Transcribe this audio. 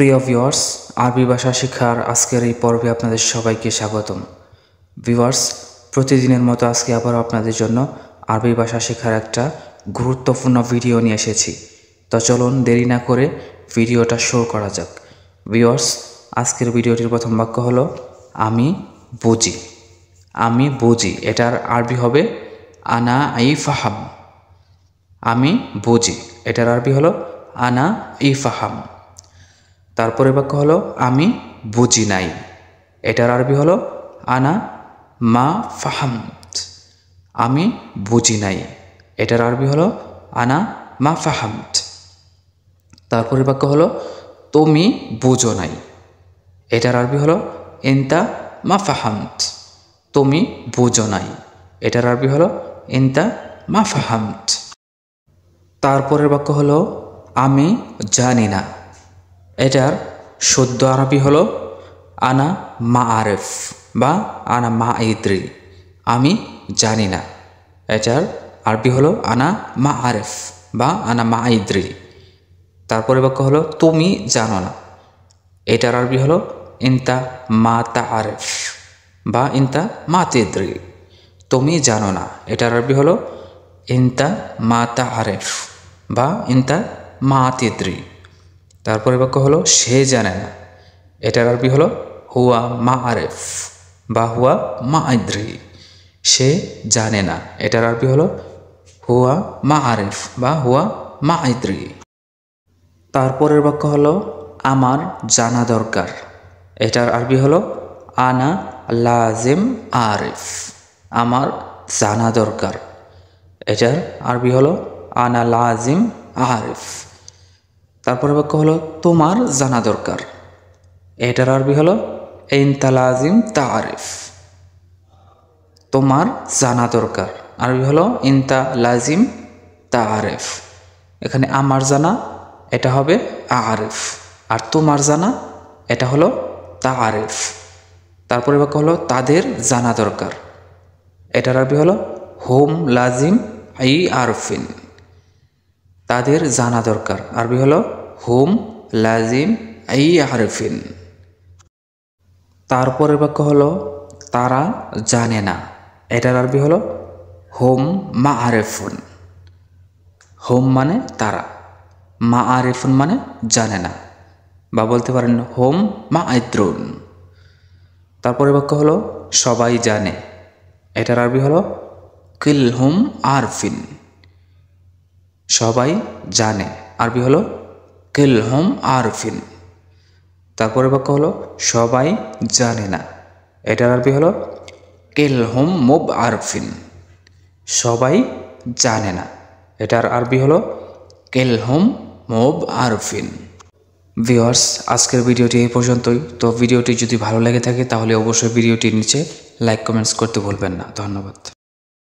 প্রিয় ভিউয়ার্স, আরবি ভাষা শেখার আজকের এই পর্বে আপনাদের সবাইকে স্বাগতম। ভিউয়ার্স, প্রতিদিনের মতো আজকে আবার আপনাদের জন্য আরবি ভাষা শেখার একটা গুরুত্বপূর্ণ ভিডিও নিয়ে এসেছি। তো চলুন দেরি না করে ভিডিওটা শো করা যাক। ভিউয়ার্স, আজকের ভিডিওটির প্রথম বাক্য হলো, আমি বুঝি। আমি বুঝি। এটার আরবি হবে, আনা আই ফাহাম আমি বুঝি। এটার আরবি হলো, আনা ই ফাহাম তারপরে বাক্য হলো, আমি বুঝি নাই। এটার আরবি হলো, আনা মা ফাহামত। আমি বুঝি নাই। এটার আরবি হলো, আনা মা ফাহামত। তারপরে বাক্য হলো, তুমি বুঝো নাই। এটার আরবি হলো, ইন্তা মা ফাহামত। তুমি বুঝো নাই। এটার আরবি হলো, ইন্তা মা ফাহামত। তারপরের বাক্য হলো, আমি জানি না। এটার শুদ্ধ আরবি হলো আনা মা আরেফ বা আনা মা ইদ্রি আমি জানি না। এটার আরবি হলো আনা মা আরেফ বা আনা মা ইদ্রি তারপরে বাক্য হলো তুমি জানো না। এটার আরবি হলো ইনতা মা তা আরেফ বা ইনতা মা তেদ্রি তুমি জানো না। এটার আরবি হলো ইনতা মা তা আরেফ বা ইনতা মা তেদ্রি তারপরে বাক্য হলো, সে জানে না। এটার আরবি হলো, হুয়া মা আরেফ বা হুয়া মা আদ্রি সে জানে না। এটার আরবি হলো, হুয়া মা আরেফ বা হুয়া মা আদ্রি তারপরের বাক্য হলো, আমার জানা দরকার। এটার আরবি হলো, আনা লাজিম আরেফ। আমার জানা দরকার। এটার আরবি হলো, আনা লাজিম আরেফ। তারপরে বাক্য হলো, তোমার জানা দরকার। এটার আরবি হলো ইনতালাজিম তারিফ তোমার জানা দরকার। আরবি হলো ইনতা লাজিম তারিফ এখানে আমার জানা এটা হবে আরিফ। আর তোমার জানা এটা হলো তারিফ তারপরে বাক্য হলো, তাদের জানা দরকার। এটার আরবি হলো, হোম লাজিম আই আরফিন। তাদের জানা দরকার। আরবি হলো হুম, লাজিম, আই আরফিন তারপরের বাক্য হলো তারা জানে না। এটার আরবি হলো হোম মা আরেফুন হোম মানে তারা মা আরেফুন মানে জানে না। বা বলতে পারেন হোম মা আইদ্রুন তারপরে বাক্য হলো সবাই জানে। এটার আরবি হলো কিল হুম, আরফিন। সবাই জানে। আরবি হলো কিল হুম আরফিন। তারপরে বাক্য হলো সবাই জানে না। এটার আরবি হলো কিল হুম মুব আরফিন। সবাই জানে না। এটার আরবি হলো কেল হুম মুব আরফিন। ভিওয়ার্স আজকের ভিডিওটি এই পর্যন্তই। তো ভিডিওটি যদি ভালো লেগে থাকে, তাহলে অবশ্যই ভিডিওটির নিচে লাইক, কমেন্টস করতে ভুলবেন না। ধন্যবাদ।